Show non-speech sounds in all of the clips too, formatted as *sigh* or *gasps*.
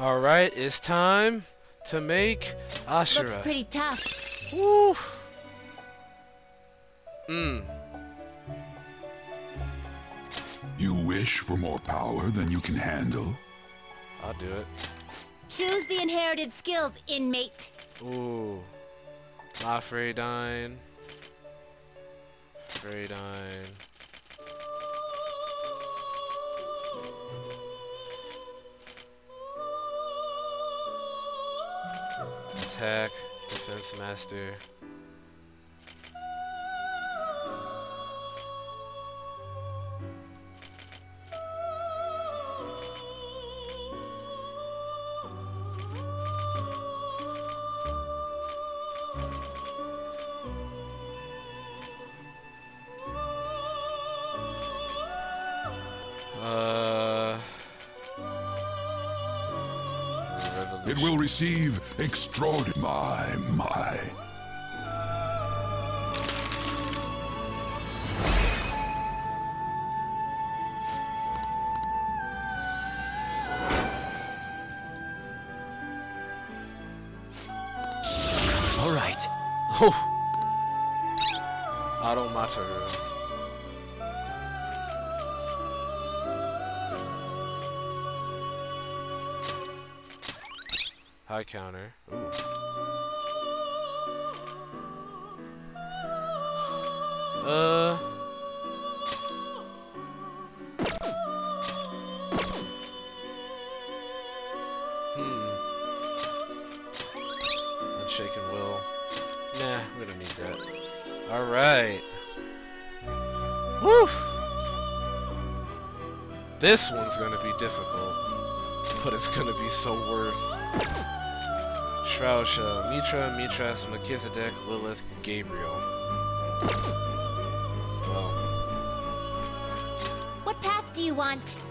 Alright, it's time to make Ashura. Looks pretty tough. Woo! Mmm. You wish for more power than you can handle? I'll do it. Choose the inherited skills, inmate. Ooh. Ah, La Freydine. Freydine. Attack, Defense Master. It will receive extraordinary. My, my. Unshaken will. Nah, we don't need that. Alright. Woo! This one's gonna be difficult, but it's gonna be so worth. Sraosha, Mitra, Mithras, Melchizedek, Lilith, Gabriel. Well, What path do you want?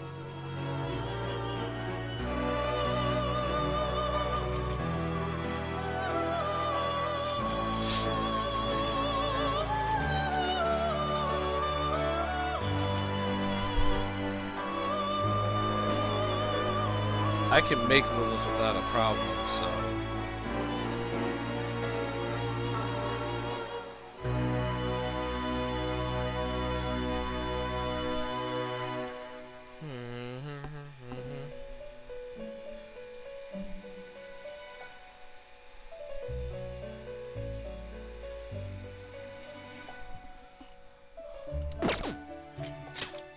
Can make Lilith without a problem, so.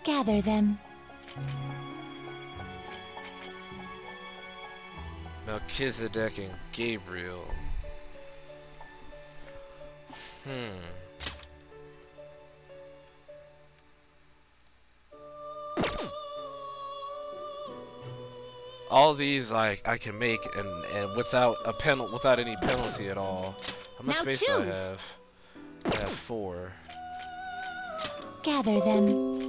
Gather them. Melchizedek and Gabriel. Hmm. All these like I can make and and without a penal without any penalty at all. How much Now space do I have? I have four. Gather them.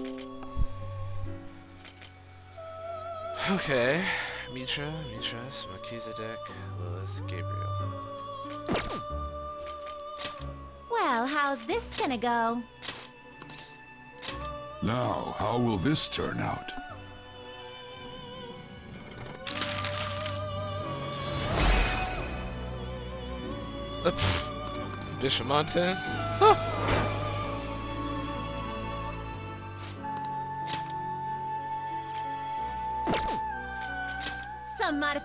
Okay. Mitra, Mithras, Melchizedek, Lilith, Gabriel. Well, how's this gonna go? Now, how will this turn out? Pff. Bishamonten? Some *gasps*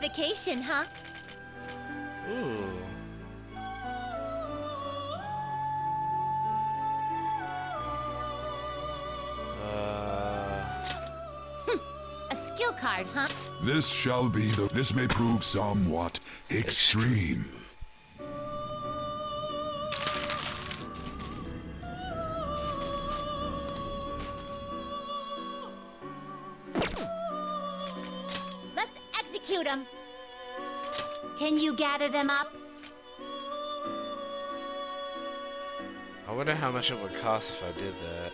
modification, huh? Ooh. Uh, A skill card, huh? This shall be the. This may prove somewhat extreme. Up? I wonder how much it would cost if I did that.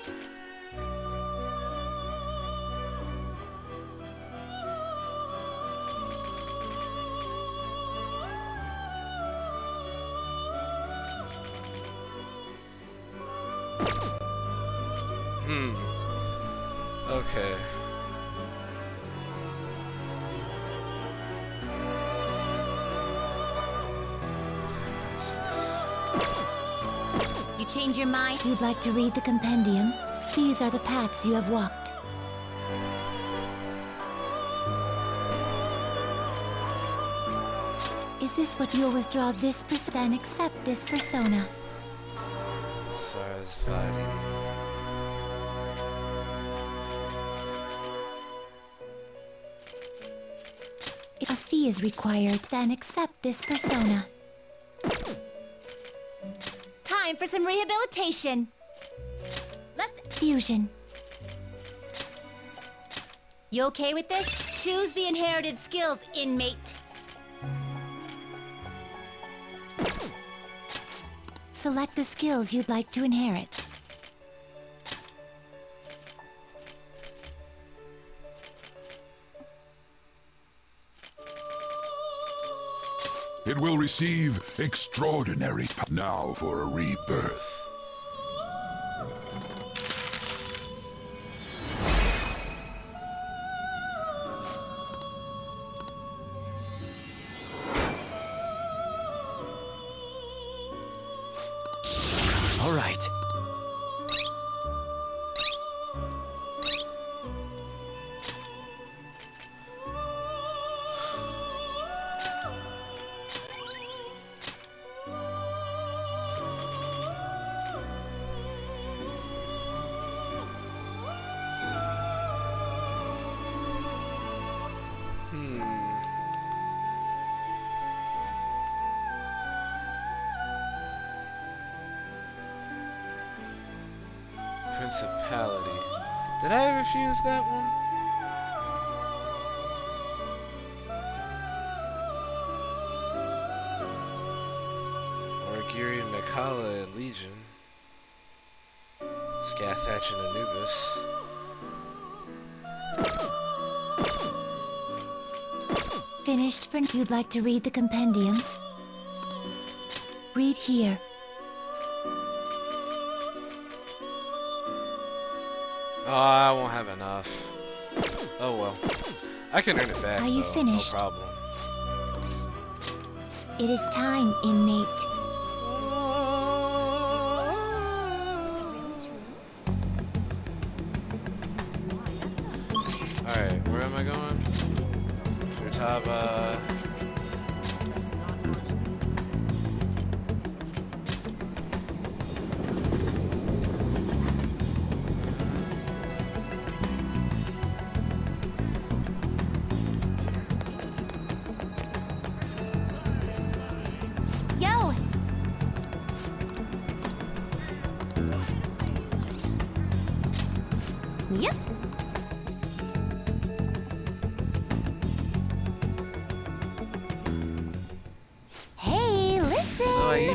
Hmm. Okay. Mind? You'd like to read the compendium? These are the paths you have walked. Is this what you'll withdraw this persona? Then accept this persona. If a fee is required, then accept this persona. Time for some rehabilitation. Let's fusion. You okay with this? Choose the inherited skills, inmate. Select the skills you'd like to inherit. It will receive extraordinary now for a rebirth. Principality. Did I refuse that one? Orgiri, Mikala, and Legion. Scathach and Anubis. Finished for you'd like to read the compendium? Read here. Oh, I won't have enough. Oh well. I can earn it back. Are you though, finished? No problem. It is time, inmate.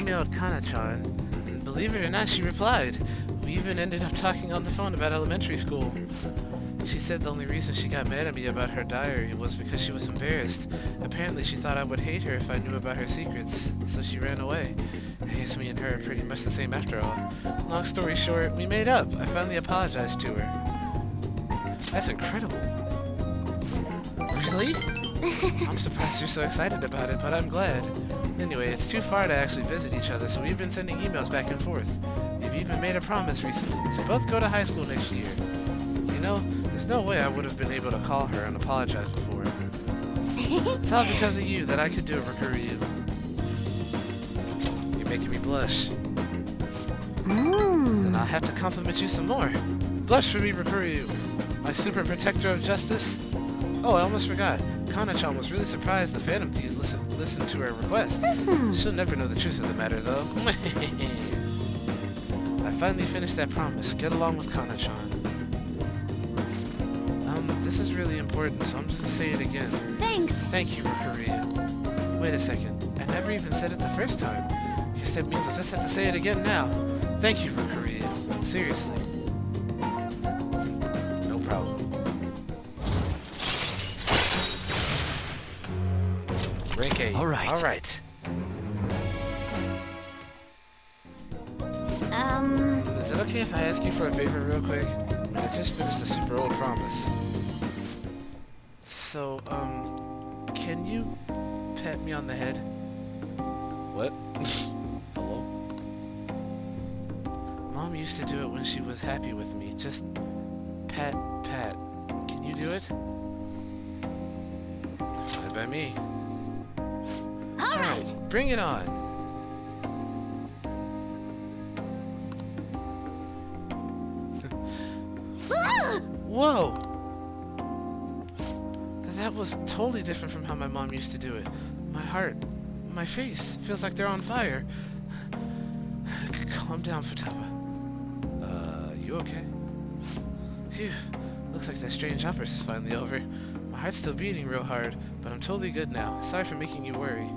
Emailed Kana-chan, and believe it or not, she replied. We even ended up talking on the phone about elementary school. She said the only reason she got mad at me about her diary was because she was embarrassed. Apparently, she thought I would hate her if I knew about her secrets, so she ran away. I guess me and her are pretty much the same after all. Long story short, we made up. I finally apologized to her. That's incredible. Really? *laughs* I'm surprised you're so excited about it, but I'm glad. Anyway, it's too far to actually visit each other, so we've been sending emails back and forth. We've even made a promise recently to both go to high school next year. You know, there's no way I would have been able to call her and apologize before. *laughs* It's all because of you that I could do it, Ryu. You're making me blush. Mm. And I'll have to compliment you some more. Blush for me, Ryu. My super protector of justice. Oh, I almost forgot. Kana-chan was really surprised the Phantom Thieves listen, listened to her request. She'll never know the truth of the matter, though. *laughs* I finally finished that promise. Get along with Kana-chan. Um, this is really important, so I'm just gonna say it again. Thanks. Thank you, Rikuria. Wait a second. I never even said it the first time. Guess that means I just have to say it again now. Thank you, Rikuria. Seriously. Right. All right. Um, Is it okay if I ask you for a favor real quick? I just finished a super old promise. So, um, can you pat me on the head? What? *laughs* Hello? mom used to do it when she was happy with me. Just pat, pat. Can you do it? Fine by me. Bring it on. *laughs* Whoa! That was totally different from how my mom used to do it. My heart, my face, feels like they're on fire. Calm down, Futaba. Uh, you okay? Phew. Looks like that strange outburst is finally over. My heart's still beating real hard, but I'm totally good now. Sorry for making you worry.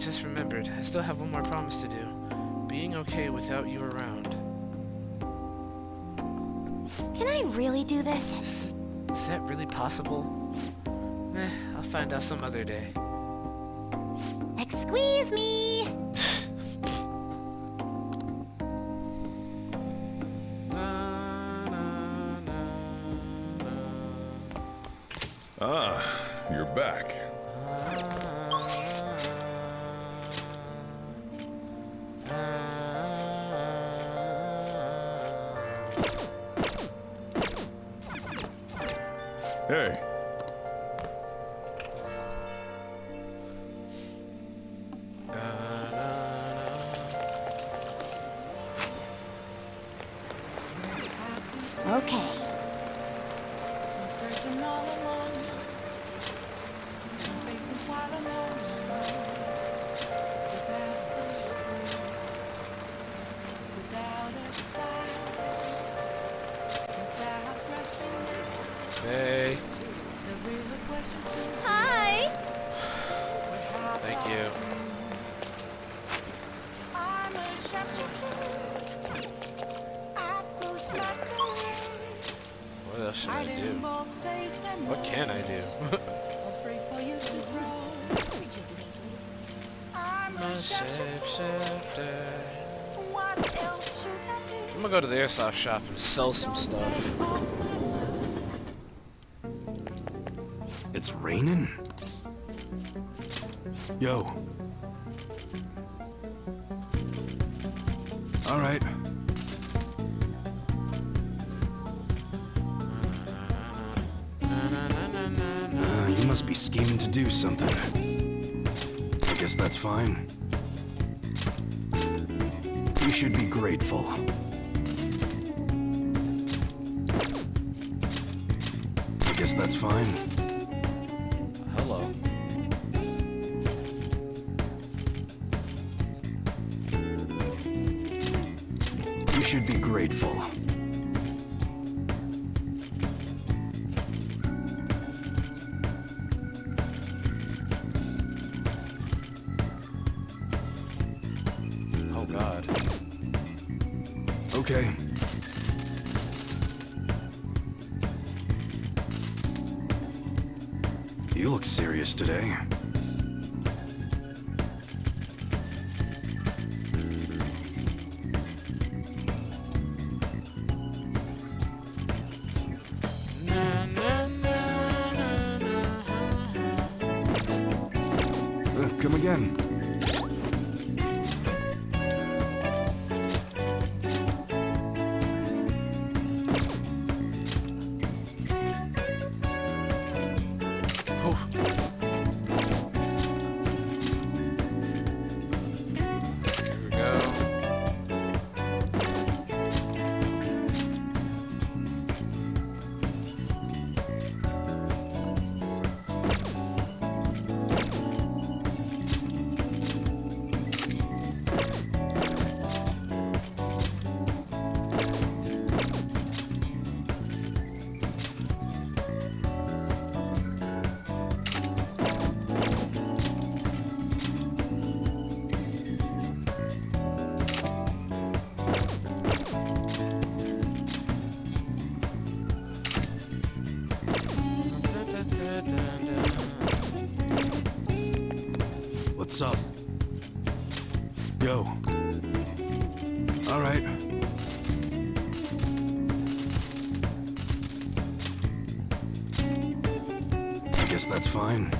I just remembered, I still have one more promise to do. Being okay without you around. Can I really do this? Is, is that really possible? Eh, I'll find out some other day. Excuse me. Ah, you're back. Go to the airsoft shop and sell some stuff. It's raining? Yo. All right. Uh, you must be scheming to do something. I guess that's fine. You should be grateful. Guess that's fine. Hello. You should be grateful. Again. Up? Yo. All right. I guess that's fine.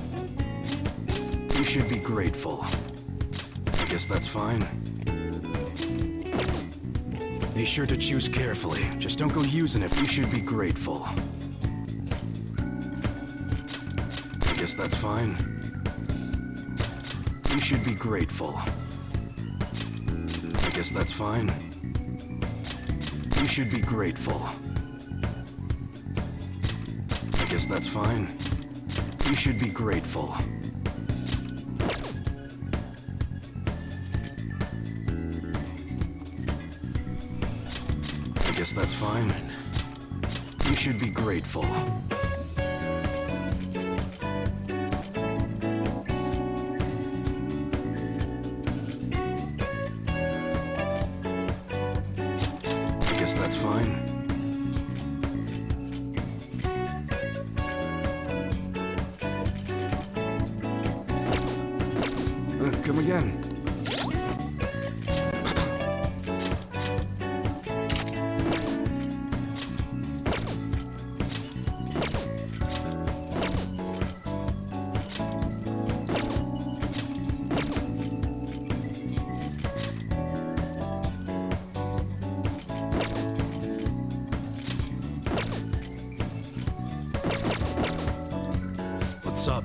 You should be grateful. I guess that's fine. Be sure to choose carefully. Just don't go using it. You should be grateful. I guess that's fine. You should be grateful. I guess that's fine. You should be grateful. I guess that's fine. You should be grateful. I guess that's fine. You should be grateful. What's up?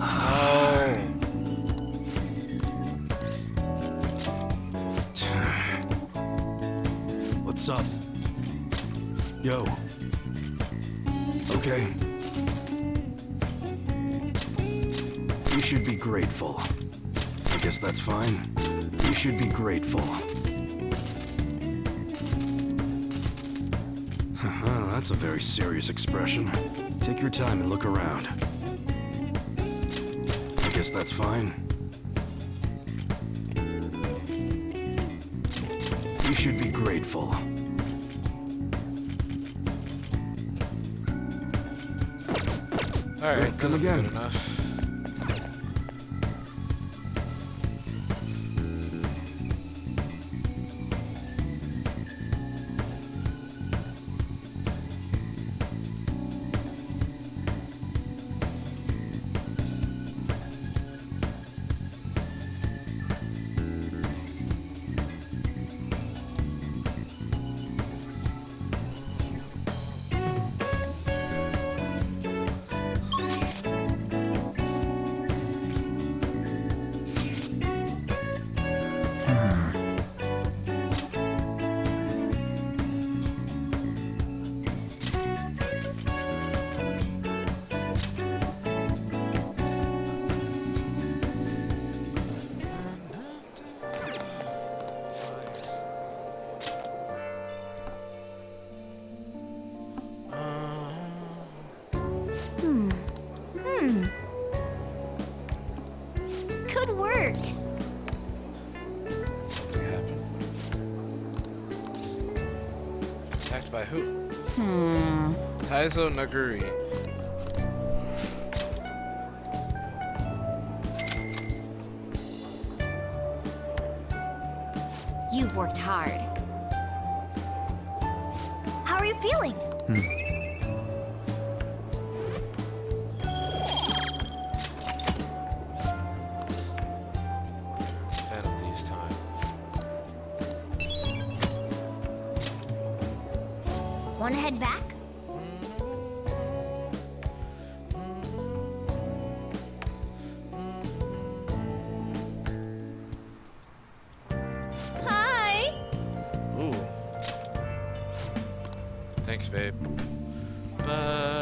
Oh. What's up? Yo. Okay. You should be grateful. I guess that's fine. You should be grateful. That's a very serious expression. Take your time and look around. I guess that's fine. You should be grateful. Alright, Yeah, come again. good enough. Good work. Something happened. Attacked by who? Hmm. Taizo Naguri. Thanks, babe. Ba-da-da-da-da.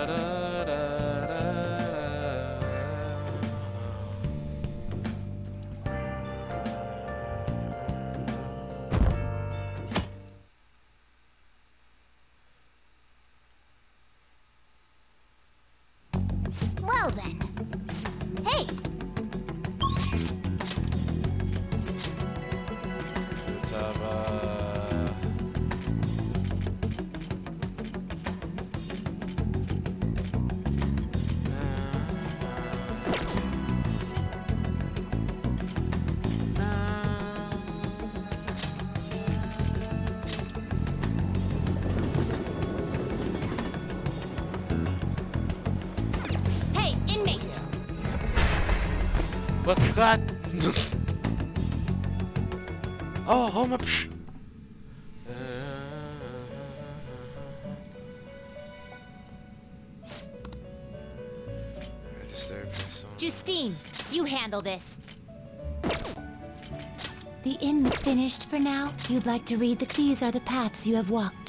oh, home up. Justine, you handle this. The inn finished for now. You'd like to read the keys are the paths you have walked.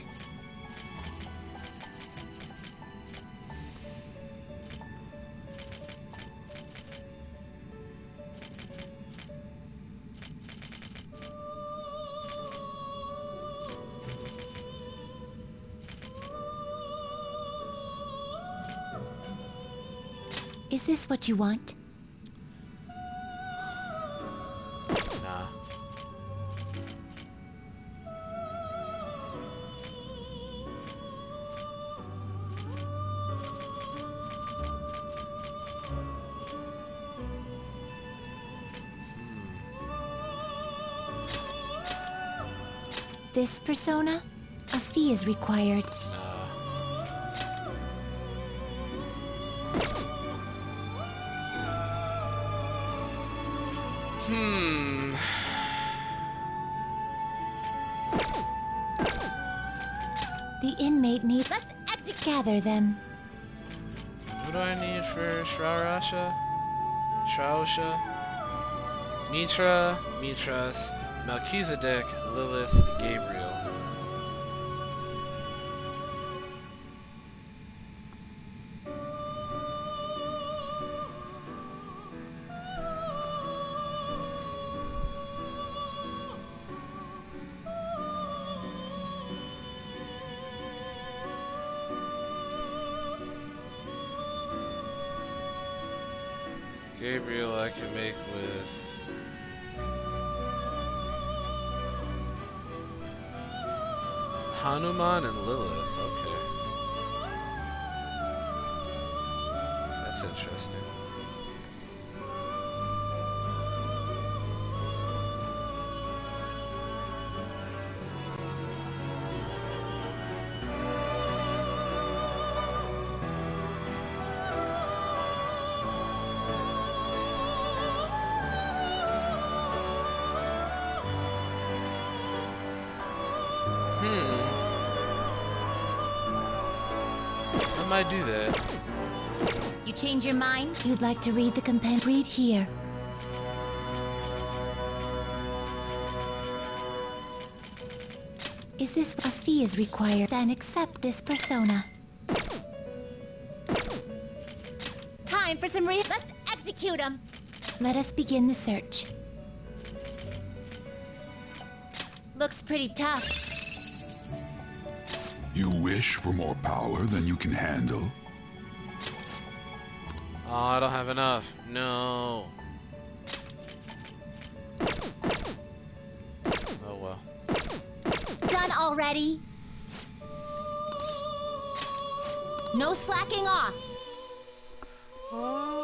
What you want? Nah. Hmm. This persona? A fee is required. Gather them. What do I need for Shraurasha? Sraosha? Mitra, Mithras, Melchizedek, Lilith, Gabriel. Gabriel I can make with Hanuman and Lilith. Okay. That's interesting. I do that. You change your mind? You'd like to read the compen? Read here. Is this a fee is required? Then accept this persona. Time for some re- Let's execute him! Let us begin the search. Looks pretty tough. You wish for more power than you can handle? Oh, I don't have enough. No. Oh well. Done already? No slacking off. Alright.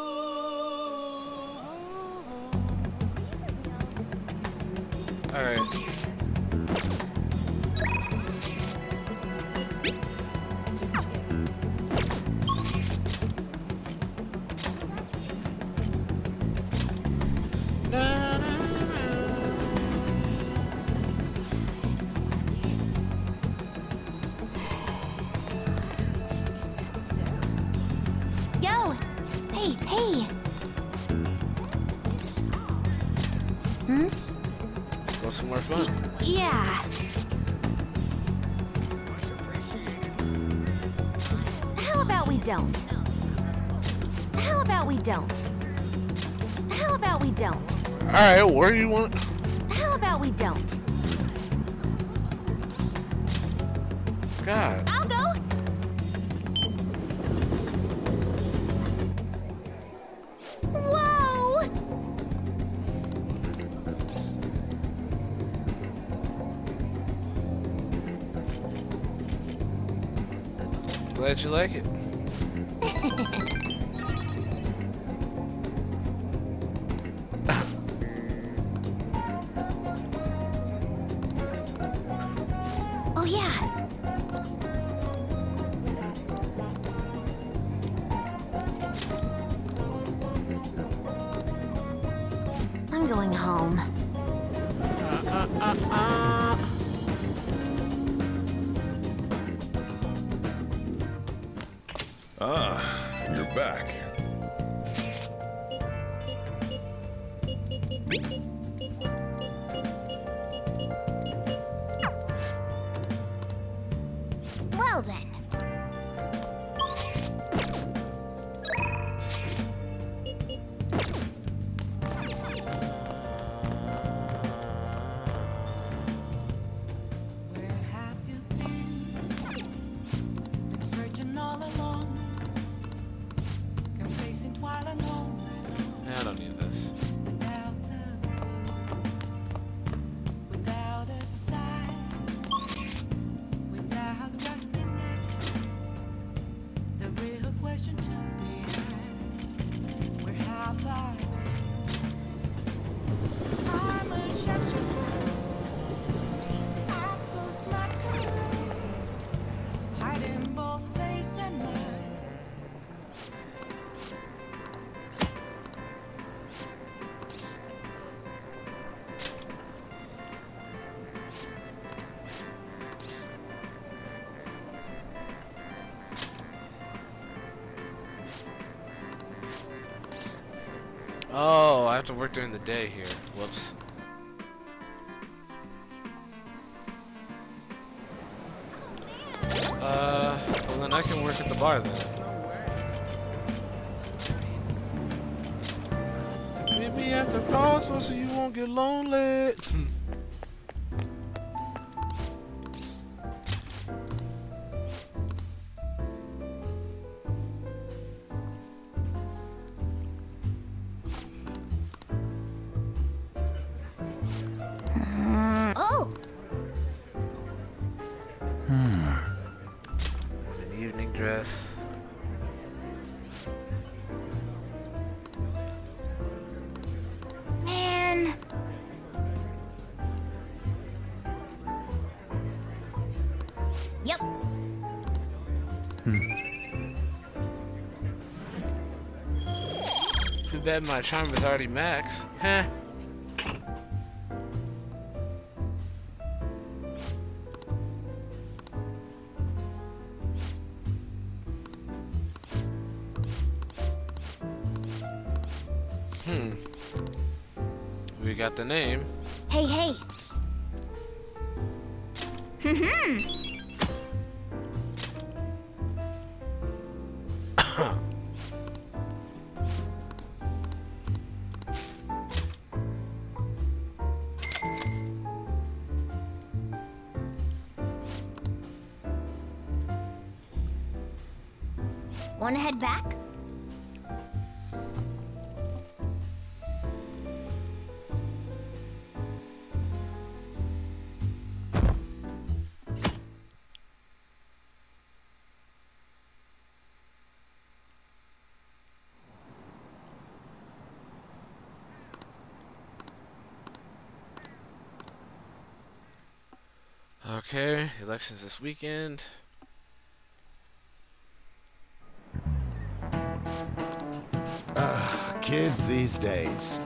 Fun. Yeah. How about we don't? How about we don't? How about we don't? Alright, where do you want? How about we don't? God. Glad you like it. *laughs* Oh, I have to work during the day here. Whoops. Uh, well then I can work at the bar then. Meet me at the crossroads so you won't get lonely. Bad my charm is already max. Huh. Okay, elections this weekend. Ah, kids these days.